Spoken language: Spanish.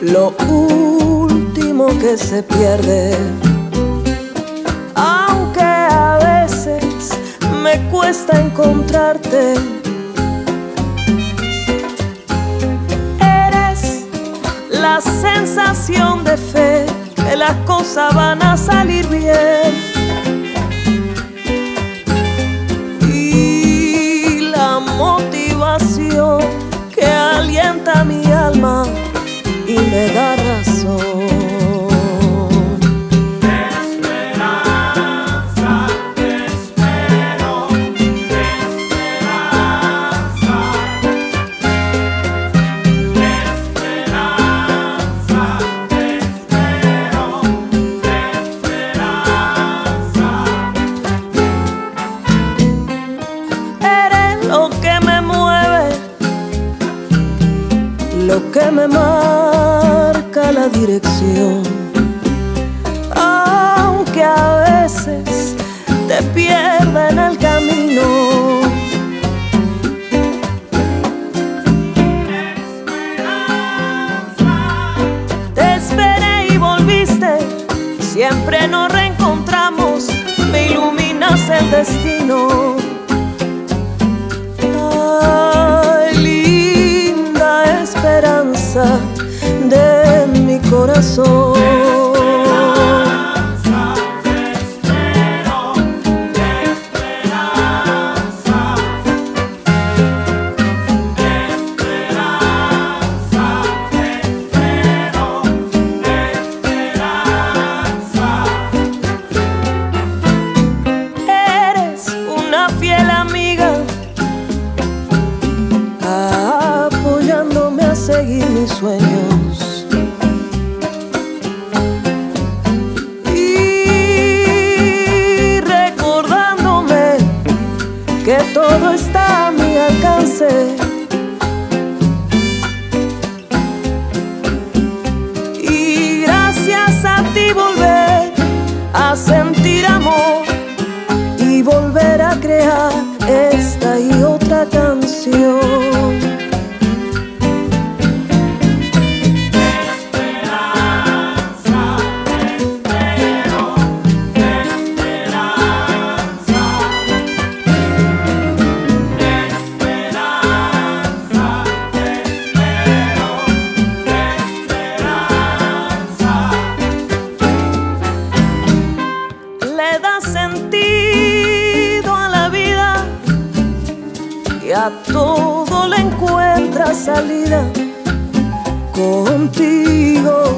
lo último que se pierde. Aunque a veces me cuesta encontrarte. Eres la sensación de fe que las cosas van a salir bien. Dirección. Aunque a veces te pierda en el camino. Te esperé y volviste, siempre nos reencontramos, me iluminas el destino. Está a mi alcance. A todo le encuentra salida. Contigo